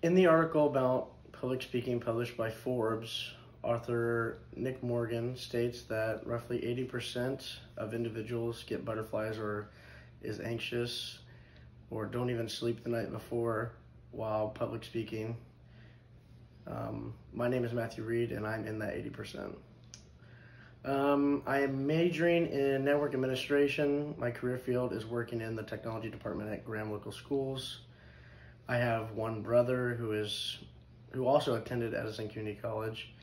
In the article about public speaking published by Forbes, author Nick Morgan states that roughly 80% of individuals get butterflies or is anxious or don't even sleep the night before while public speaking. Um, my name is Matthew Reed and I'm in that 80%. Um, I am majoring in network administration. My career field is working in the technology department at Graham Local Schools. I have one brother who is who also attended Edison Community College.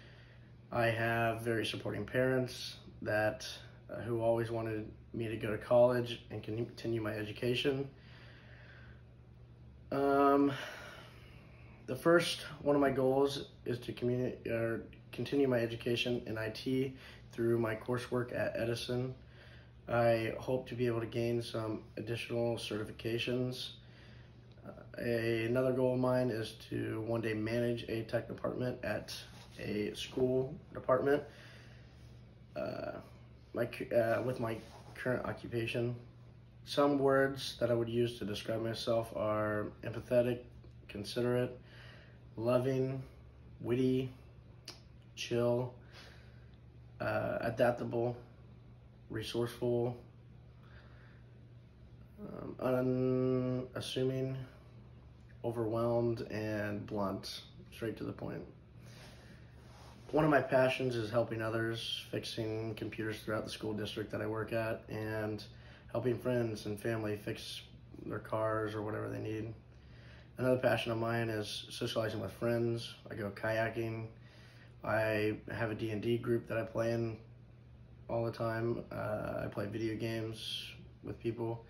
I have very supporting parents that uh, who always wanted me to go to college and continue my education. Um, the first one of my goals is to or continue my education in IT through my coursework at Edison. I hope to be able to gain some additional certifications. A, another goal of mine is to one day manage a tech department at a school department. Uh, my, uh, with my current occupation, some words that I would use to describe myself are empathetic, considerate, loving, witty, chill, uh, adaptable, resourceful, um, unassuming, overwhelmed, and blunt, straight to the point. One of my passions is helping others, fixing computers throughout the school district that I work at, and helping friends and family fix their cars or whatever they need. Another passion of mine is socializing with friends. I go kayaking. I have a D&D group that I play in all the time. Uh, I play video games with people,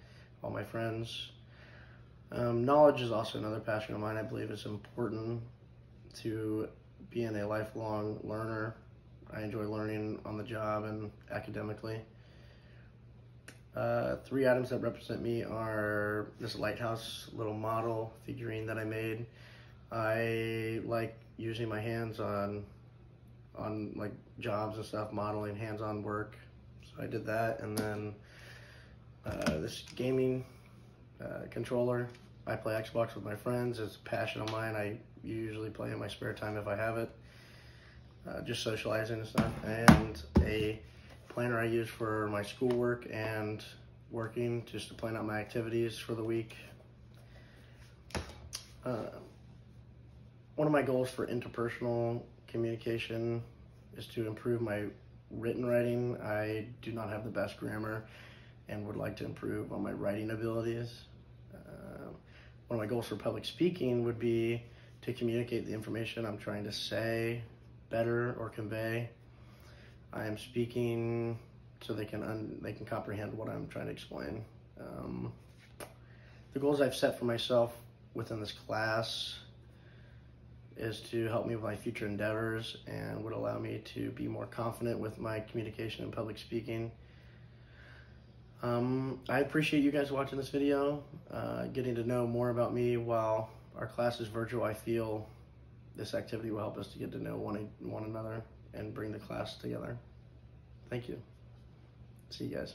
all my friends. Um, knowledge is also another passion of mine. I believe it's important to being a lifelong learner. I enjoy learning on the job and academically. Uh, three items that represent me are this lighthouse little model figurine that I made. I like using my hands on on like jobs and stuff, modeling hands-on work. So I did that, and then uh, this gaming uh, controller. I play Xbox with my friends. It's a passion of mine. I usually play in my spare time if I have it. Uh, just socializing and stuff. And a planner I use for my schoolwork and working just to plan out my activities for the week. Uh, one of my goals for interpersonal communication is to improve my written writing. I do not have the best grammar and would like to improve on my writing abilities. One of my goals for public speaking would be to communicate the information I'm trying to say better or convey I am speaking so they can they can comprehend what I'm trying to explain. Um, the goals I've set for myself within this class is to help me with my future endeavors and would allow me to be more confident with my communication and public speaking. Um, I appreciate you guys watching this video, uh, getting to know more about me while our class is virtual. I feel this activity will help us to get to know one, one another and bring the class together. Thank you. See you guys.